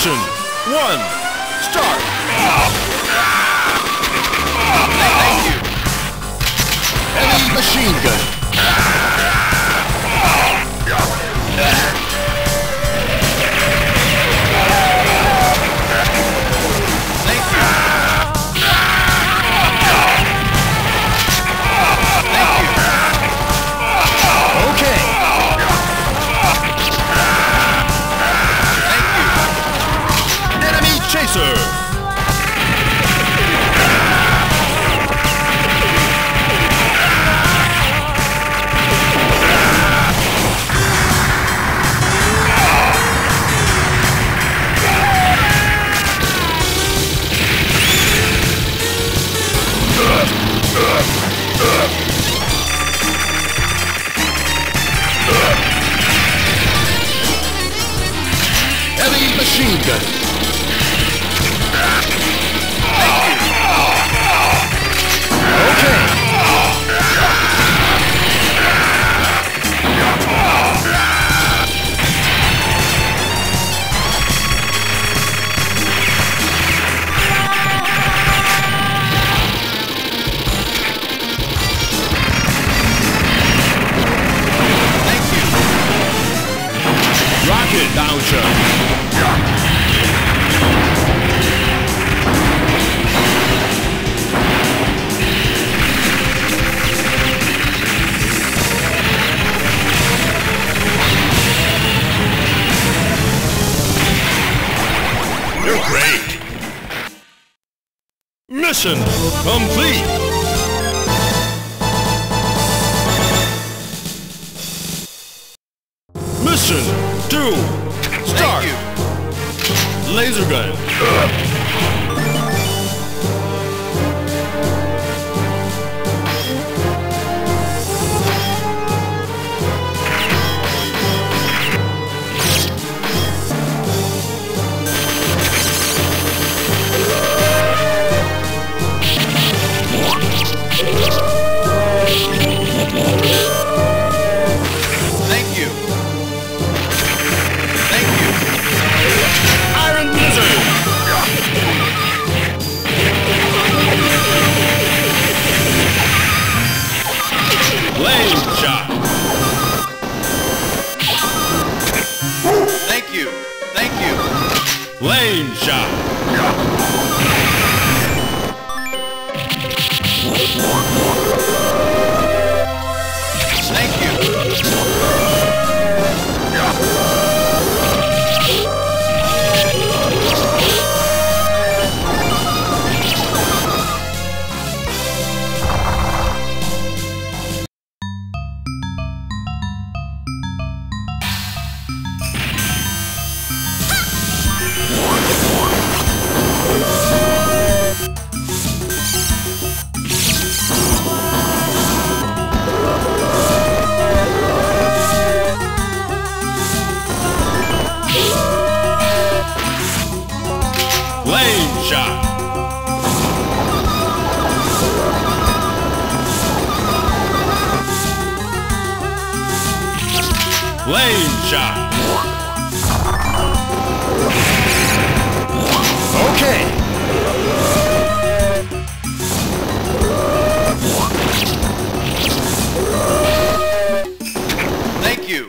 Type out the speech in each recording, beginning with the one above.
Mission 1. Start. Thank you. Heavy machine gun. Mission complete. Mission 2. Start. Laser gun. Flame shot. Thank you. Thank you. Flame shot. Flame shot. Flame shot. Okay. Thank you.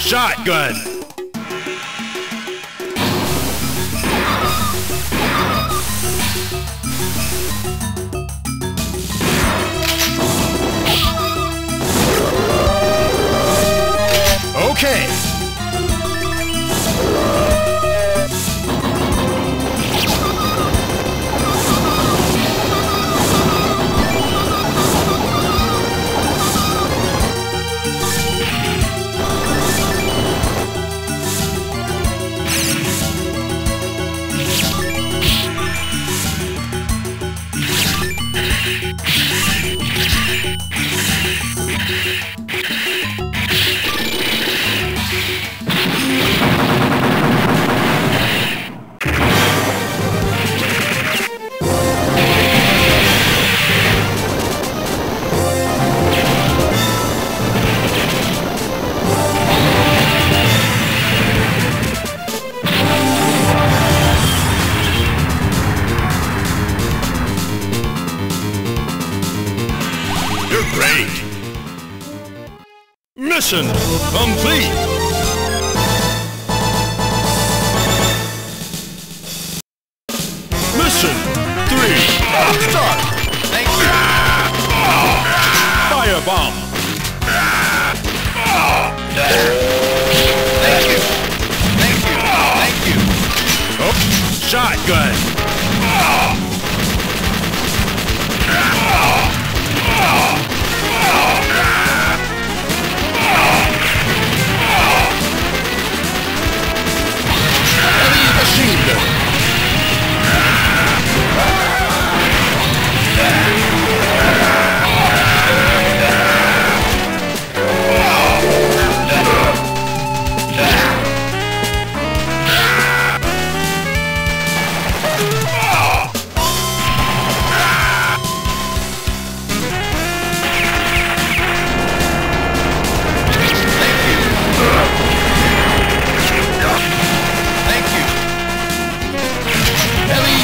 Shotgun. Okay. bomb. Thank you. Thank you. Thank you. Oh, shotgun.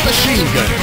machine gun.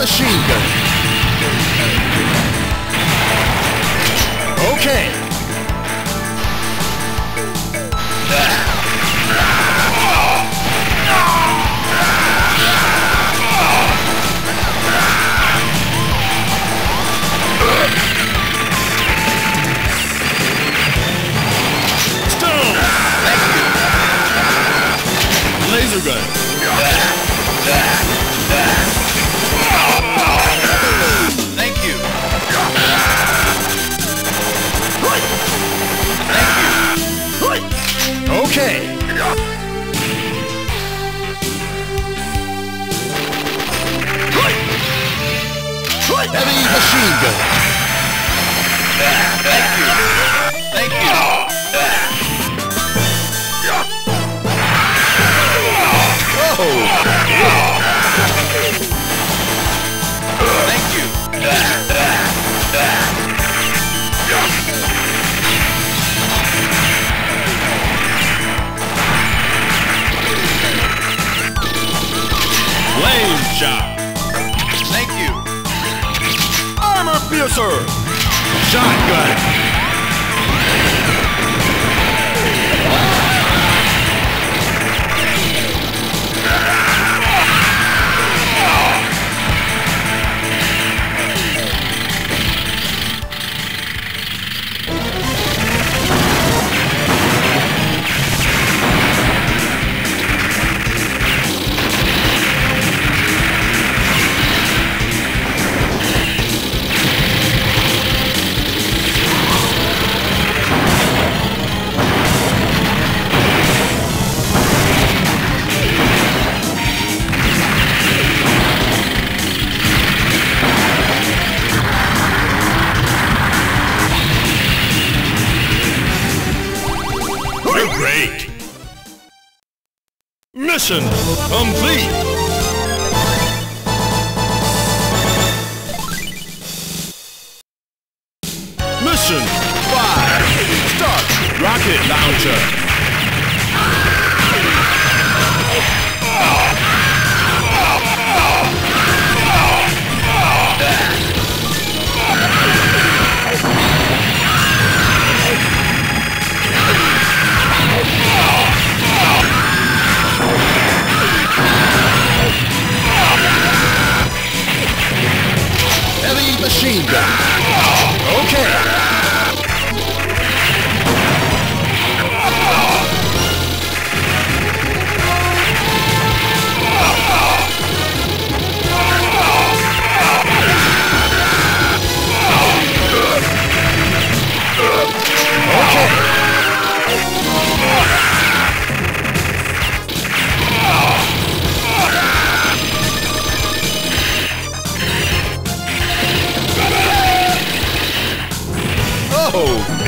machine gun. Okay. Stone! Laser gun. Okay. Heavy machine gun. Thank you. Thank you. shot. Thank you. Armor Piercer. Shotgun.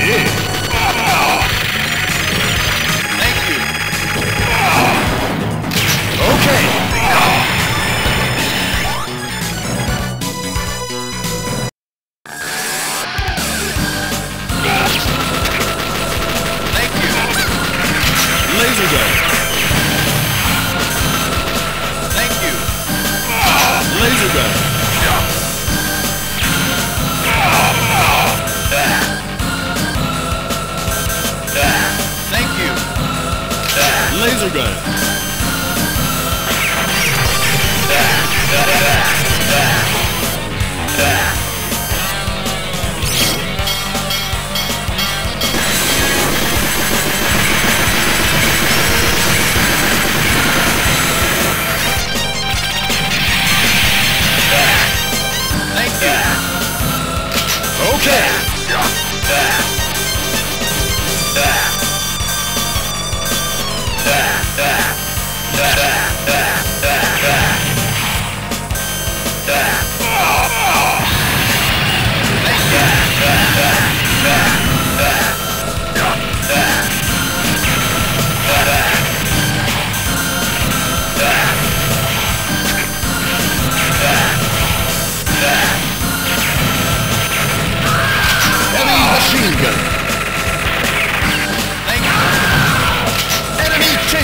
Big. You.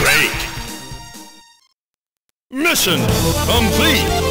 great. Mission complete.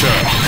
Adventure.